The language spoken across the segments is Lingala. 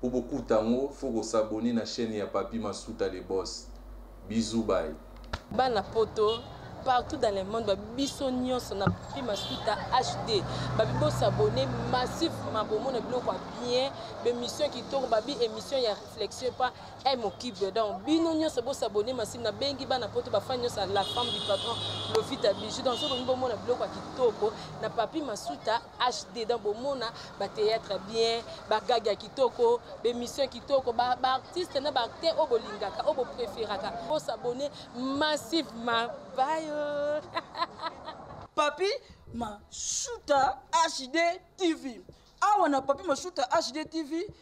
Po bokuta yango faut ko s'abonner na chaine ya Papy Masuta le boss. Bisous bye. Bana poto partout dans le monde babi biso nyonso na papi masuta hd babi bosabone massivement bomona biloko ya bien baémission kitoko babi émission ya réflexion epa e mokibe donc bino nyonso bosabone massive nabengi bana poto bafani nyonso ya la femme du patron lofita bijou donc soki bolingi bomona biloko ya kitoko na papi masuta HD dans bomona ba théâtre bien ba gag ya kitoko ba mission kitoko ba, ba artiste na ba acteur oyo bolingaka oyo bopreferaka bo s'abonner massivement bayo papi mashuta HD TV awa na papi mashuta HD TV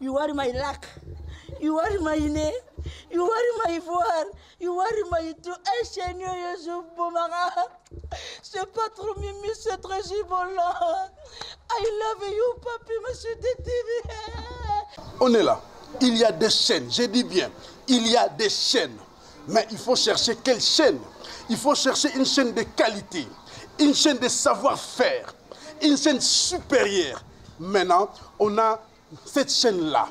you are my lac you are my name pas trop papi, On est là. Il y a des chaînes, j'ai dit bien, il y a des chaînes. Mais il faut chercher quelle chaîne Il faut chercher une chaîne de qualité, une chaîne de savoir-faire, une chaîne supérieure. Maintenant, on a cette chaîne là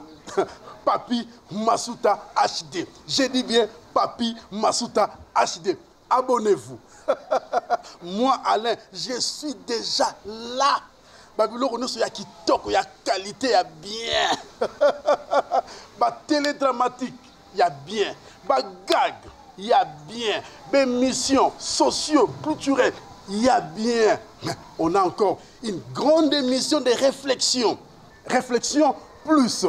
papi masuta hd j'ai dit bien papi masuta hd abonnez-vous moi alain je suis déjà là babiloko nyonso ya kitoko ya qualité ya bien bateledramatique ya bien bagag ya bien bemission sociaux culturel ya bien mais on a encore une grande émission de réflexion réflexion plus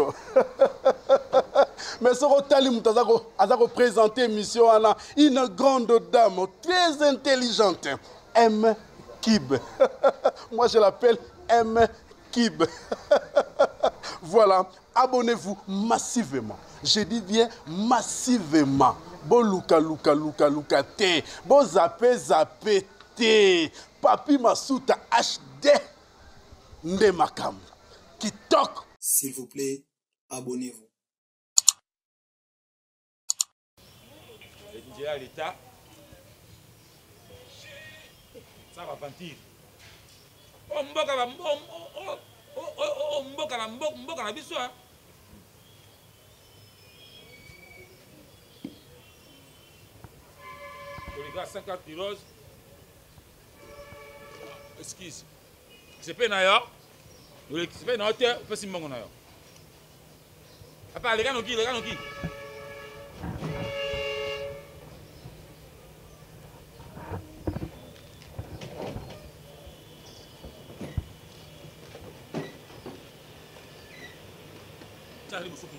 mais ce otali moto aza représenté Mission. une grande dame très intelligente m kib moi je l'appelle m kib voilà abonnez-vous massivement je dis bien massivement Luca, luka luka luka te Zapé, zape T. papi masuta hd nde makambo kitoko s'il vous plaît abonnez-vous njela leta sa baventure o mboka o mboka na mboka na biso tolika 50 pirose excuse sepe na yo oleki sepe na yo te opesi mbongo na yo apa leka noki leka noki tali bosoki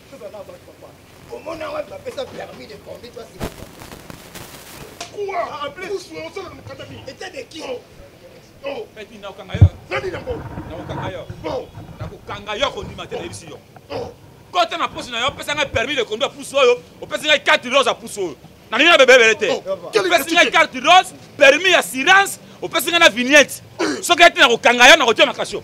omona wapi bapesa permis de conduite basika etat de qui eti nakokanga yo nakokanga yo nakokanga yo kondima te nayebisi yo kota na posi na yo opesa ngai permis de conduire pusu oyo opesi ngai 4 rose ya pusu oyo nalingi na bebebele te oh, opesi ngai carte rose permis ya silence opesi ngai na vignette soki ete nakokanga ya nakotia makasi yo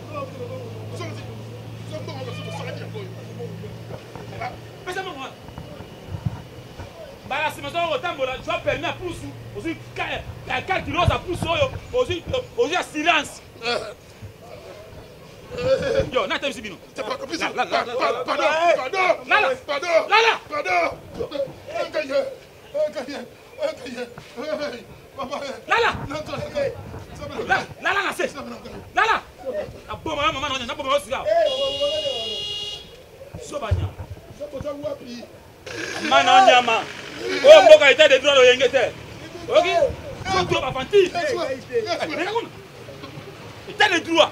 balasima soki okotambola zwa permi ya pusu ozwi calculos ya pusu oyo ozwi ya silence yo natebisi bino lala lala lala na se lala aboma ya mama nanya naboma yo sika sobanya mama na nyama oyo mboka etat de droit loyenge te oyoki soto bafanti leka kuna etat de droit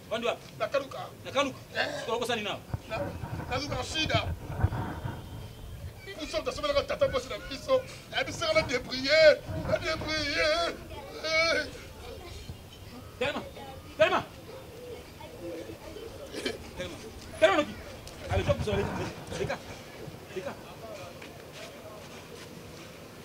Vandi wapi? Na Kaluka. Na Kaluka? Eh. Sikoyo okosani nao? Na Kaluka na shida. Biso tosomelaka tata mwasi na biso. Ayebisaka na debrouille. Na debrouille. Eh. Telema. Telema. Telema. Telema noki. Allez, toi, vous allez. Leka. Leka.